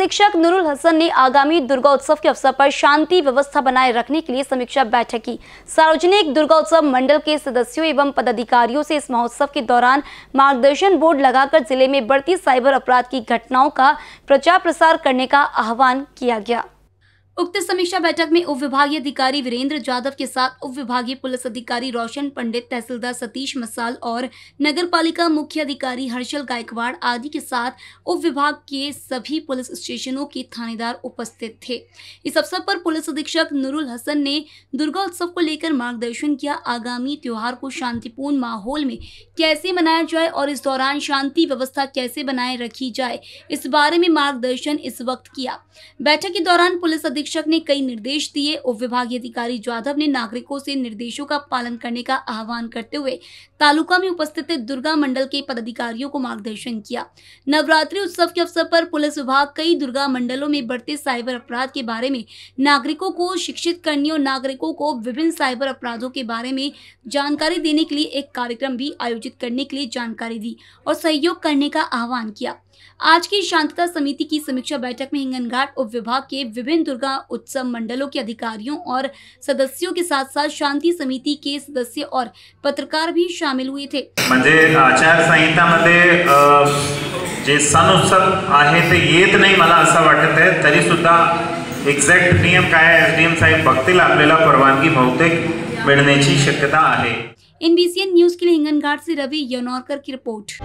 अधीक्षक नुरुल हसन ने आगामी दुर्गा उत्सव के अवसर पर शांति व्यवस्था बनाए रखने के लिए समीक्षा बैठक की। सार्वजनिक दुर्गा उत्सव मंडल के सदस्यों एवं पदाधिकारियों से इस महोत्सव के दौरान मार्गदर्शन बोर्ड लगाकर ज़िले में बढ़ती साइबर अपराध की घटनाओं का प्रचार प्रसार करने का आह्वान किया गया। उक्त समीक्षा बैठक में उप विभागीय अधिकारी वीरेंद्र जाधव के साथ उप विभागीय पुलिस अधिकारी रोशन पंडित, तहसीलदार सतीश मसाल और नगर पालिका मुख्य अधिकारी हर्षल गायकवाड़ आदि के साथ उप विभाग के सभी पुलिस स्टेशनों के थानेदार उपस्थित थे। इस अवसर पर पुलिस अधीक्षक नुरुल हसन ने दुर्गा उत्सव को लेकर मार्गदर्शन किया। आगामी त्योहार को शांतिपूर्ण माहौल में कैसे मनाया जाए और इस दौरान शांति व्यवस्था कैसे बनाए रखी जाए, इस बारे में मार्गदर्शन इस वक्त किया। बैठक के दौरान पुलिस अधीक्षक अधीक्षक ने कई निर्देश दिए। उप विभागीय अधिकारी जाधव ने नागरिकों से निर्देशों का पालन करने का आह्वान करते हुए तालुका में उपस्थित दुर्गा मंडल के पदाधिकारियों को मार्गदर्शन किया। नवरात्रि उत्सव के अवसर पर पुलिस विभाग कई दुर्गा मंडलों में बढ़ते साइबर अपराध के बारे में नागरिकों को, शिक्षित करने और नागरिकों को विभिन्न साइबर अपराधों के बारे में जानकारी देने के लिए एक कार्यक्रम भी आयोजित करने के लिए जानकारी दी और सहयोग करने का आह्वान किया। आज की शांतता समिति की समीक्षा बैठक में हिंगनघाट उप विभाग के विभिन्न दुर्गा उत्सव मंडलों के अधिकारियों और सदस्यों के साथ साथ शांति समिति के सदस्य और पत्रकार भी शामिल हुए थे। म्हणजे आचारसंहितामध्ये जे सण उत्सव आहे ते येत नाही मला असं वाटत आहे. तरी सुद्धा एक्झॅक्ट नियम काय एस डी एम साहेब बघतील. आपल्याला परवानगी बहुतेक मिळण्याची शक्यता आहे. एनबीसीएन न्यूज़ के लिए हिंगनघाट से रवि यनौरकर की रिपोर्ट।